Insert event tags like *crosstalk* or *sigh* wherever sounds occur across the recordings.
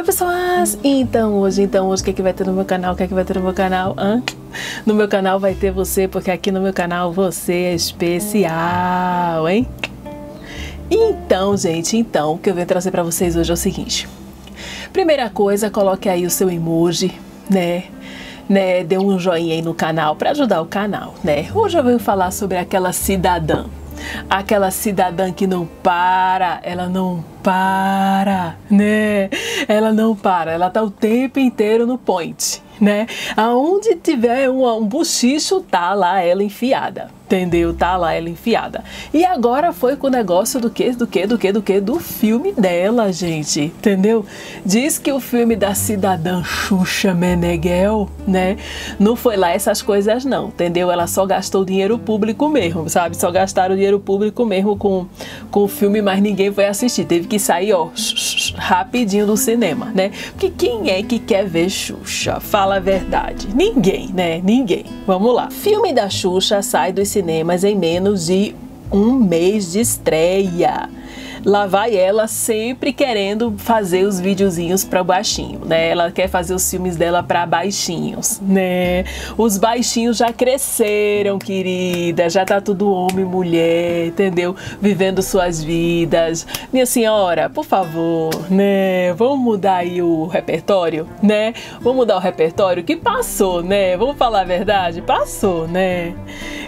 Oi pessoas, então hoje, então hoje o que, é que vai ter no meu canal, o que, é que vai ter no meu canal, Hã? No meu canal vai ter você, porque aqui no meu canal você é especial, hein? Então gente, então o que eu venho trazer pra vocês hoje é o seguinte Primeira coisa, coloque aí o seu emoji, né? Né, dê um joinha aí no canal para ajudar o canal, né? Hoje eu venho falar sobre aquela cidadã aquela cidadã que não para, ela não para, né? Ela não para, ela tá o tempo inteiro no point, né? Aonde tiver um, um buchicho, tá lá ela enfiada entendeu? Tá lá ela enfiada. E agora foi com o negócio do que, do que, do que, do que? Do filme dela, gente, entendeu? Diz que o filme da cidadã Xuxa Meneghel, né? Não foi lá essas coisas não, entendeu? Ela só gastou dinheiro público mesmo, sabe? Só gastaram dinheiro público mesmo com, com o filme, mas ninguém foi assistir. Teve que sair, ó, rapidinho do cinema, né? Porque quem é que quer ver Xuxa? Fala a verdade. Ninguém, né? Ninguém. Vamos lá. Filme da Xuxa sai dos cinemas cinemas em menos de um mês de estreia lá vai ela sempre querendo fazer os videozinhos para baixinho, né? Ela quer fazer os filmes dela para baixinhos, né? Os baixinhos já cresceram, querida, já tá tudo homem e mulher, entendeu? Vivendo suas vidas. Minha senhora, por favor, né? Vamos mudar aí o repertório, né? Vamos mudar o repertório que passou, né? Vamos falar a verdade? Passou, né?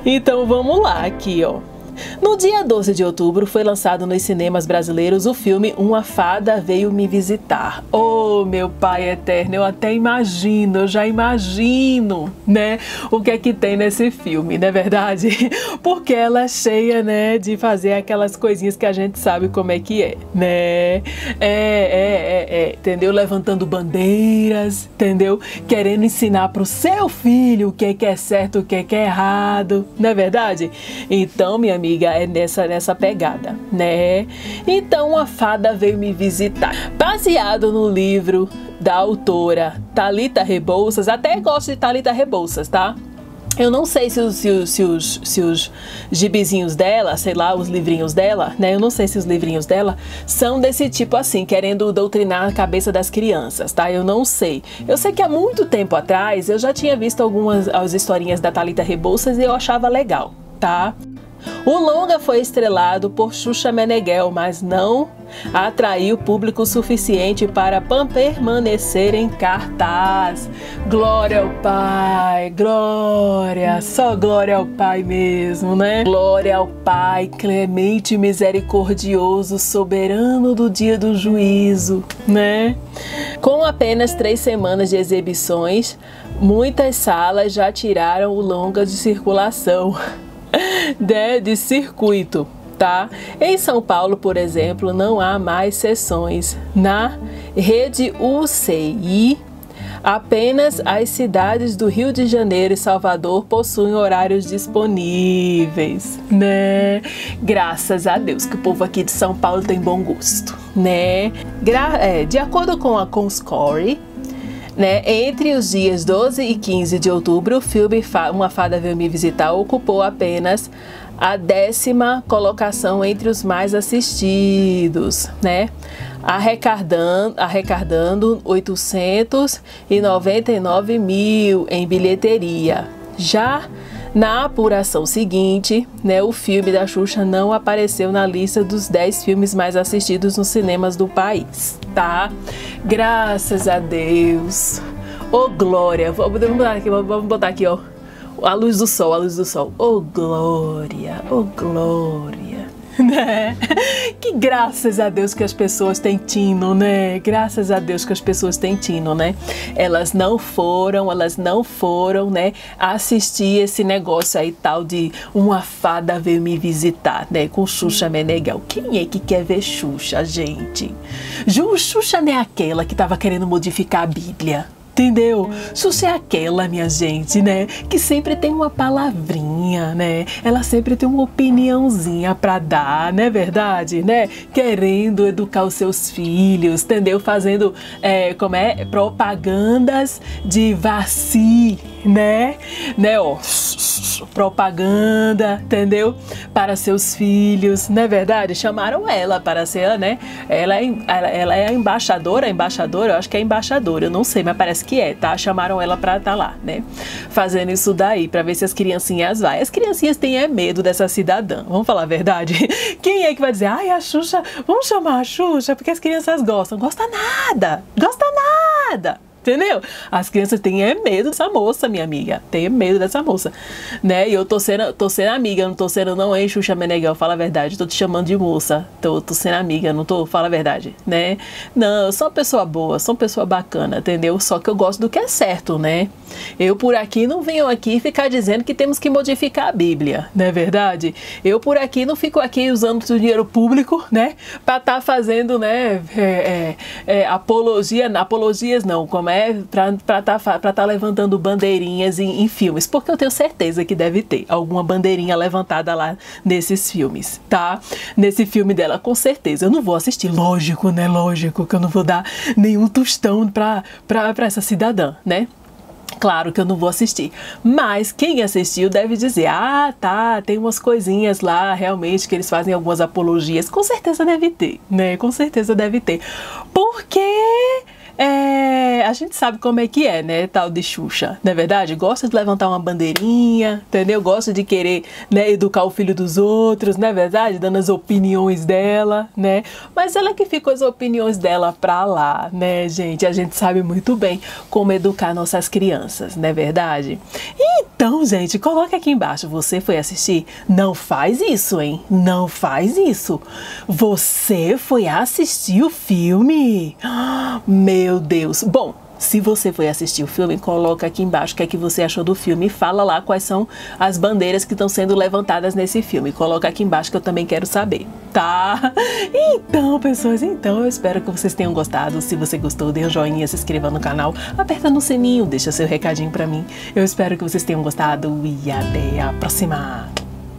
Então vamos lá aqui, ó. No dia 12 de outubro foi lançado nos cinemas brasileiros o filme Uma Fada Veio Me Visitar. Oh, meu Pai Eterno, eu até imagino, eu já imagino, né, o que é que tem nesse filme, não é verdade? *laughs* Porque ela é cheia, né, de fazer aquelas coisinhas que a gente sabe como é que é, né? É, é, é, é entendeu? Levantando bandeiras, entendeu? Querendo ensinar pro seu filho o que é que é certo, o que é que é errado, não é verdade? Então, minha amiga, é nessa, nessa pegada, né? Então a fada veio me visitar. Baseado no livro da autora Talita Rebouças, até gosto de Talita Rebouças, tá? Eu não sei se os, se, os, se, os, se os gibizinhos dela, sei lá, os livrinhos dela, né? Eu não sei se os livrinhos dela são desse tipo assim, querendo doutrinar a cabeça das crianças, tá? Eu não sei. Eu sei que há muito tempo atrás eu já tinha visto algumas as historinhas da Talita Rebouças e eu achava legal, tá? O longa foi estrelado por Xuxa Meneghel, mas não atraiu público suficiente para permanecer em cartaz. Glória ao Pai, glória, só glória ao Pai mesmo, né? Glória ao Pai, clemente, misericordioso, soberano do dia do juízo, né? Com apenas três semanas de exibições, muitas salas já tiraram o longa de circulação de, *laughs* de circuito. Tá? Em São Paulo, por exemplo, não há mais sessões na rede UCI. Apenas as cidades do Rio de Janeiro e Salvador possuem horários disponíveis, né? Graças a Deus que o povo aqui de São Paulo tem bom gosto, né? Gra é, de acordo com a Comscore, né? Entre os dias 12 e 15 de outubro, o filme Uma Fada Veio Me Visitar ocupou apenas a décima colocação entre os mais assistidos, né? Arrecadando, arrecadando 899 mil em bilheteria. Já na apuração seguinte, né, o filme da Xuxa não apareceu na lista dos 10 filmes mais assistidos nos cinemas do país, tá? Graças a Deus. Ô oh, glória, vamos botar aqui, vamos botar aqui, ó. A luz do sol, a luz do sol. Ô oh, glória, ô oh, glória. *laughs* né? Que graças a Deus que as pessoas têm tino, né? Graças a Deus que as pessoas têm tino, né? Elas não foram, elas não foram, né? Assistir esse negócio aí tal de uma fada veio me visitar, né? Com Xuxa Meneghel. Quem é que quer ver Xuxa, gente? Xuxa não é aquela que tava querendo modificar a Bíblia. Entendeu? Xuxa é aquela, minha gente, né? Que sempre tem uma palavrinha, né? Ela sempre tem uma opiniãozinha para dar, não é verdade, né? Querendo educar os seus filhos, entendeu? Fazendo, é, como é? Propagandas de vaci né? Né, ó propaganda, entendeu? Para seus filhos, não é verdade? Chamaram ela para ser, né? Ela é, ela é a embaixadora, a embaixadora, eu acho que é embaixadora, eu não sei, mas parece que é, tá? Chamaram ela para estar tá lá, né? Fazendo isso daí, para ver se as criancinhas vai. As criancinhas têm é medo dessa cidadã, vamos falar a verdade? *laughs* Quem é que vai dizer, ai, a Xuxa, vamos chamar a Xuxa, porque as crianças gostam? Gosta nada, gosta nada. Entendeu? As crianças têm é medo dessa moça, minha amiga. Tem medo dessa moça. Né? E eu tô sendo, tô sendo amiga, não tô sendo, não é Xuxa Meneghel, fala a verdade. Tô te chamando de moça. Tô, tô sendo amiga, não tô, fala a verdade, né? Não, eu sou uma pessoa boa, sou uma pessoa bacana, entendeu? Só que eu gosto do que é certo, né? Eu por aqui não venho aqui ficar dizendo que temos que modificar a Bíblia, não é verdade? Eu por aqui não fico aqui usando o dinheiro público, né? Pra estar tá fazendo, né? É, é, é, apologia, apologias não, como é né, para estar tá, tá levantando bandeirinhas em, em, filmes, porque eu tenho certeza que deve ter alguma bandeirinha levantada lá nesses filmes, tá? Nesse filme dela, com certeza. Eu não vou assistir, lógico, né? Lógico que eu não vou dar nenhum tostão para essa cidadã, né? Claro que eu não vou assistir, mas quem assistiu deve dizer: ah, tá, tem umas coisinhas lá realmente que eles fazem algumas apologias. Com certeza deve ter, né? Com certeza deve ter. Porque é, gente sabe como é que é, né, tal de Xuxa, não é verdade? Gosta de levantar uma bandeirinha, entendeu? Gosta de querer, né, educar o filho dos outros, não é verdade? Dando as opiniões dela, né? Mas ela que fica as opiniões dela pra lá, né, gente? A gente sabe muito bem como educar nossas crianças, não é verdade? Então, gente, coloca aqui embaixo, você foi assistir? Não faz isso, hein? Não faz isso. Você foi assistir o filme? Meu *gasps* meu Deus. Bom, se você foi assistir o filme, coloca aqui embaixo o que é que você achou do filme e fala lá quais são as bandeiras que estão sendo levantadas nesse filme. Coloca aqui embaixo que eu também quero saber, tá? *laughs* Então, pessoas, então eu espero que vocês tenham gostado. Se você gostou, dê um joinha, se inscreva no canal, aperta no sininho, deixa seu recadinho para mim. Eu espero que vocês tenham gostado e até a próxima.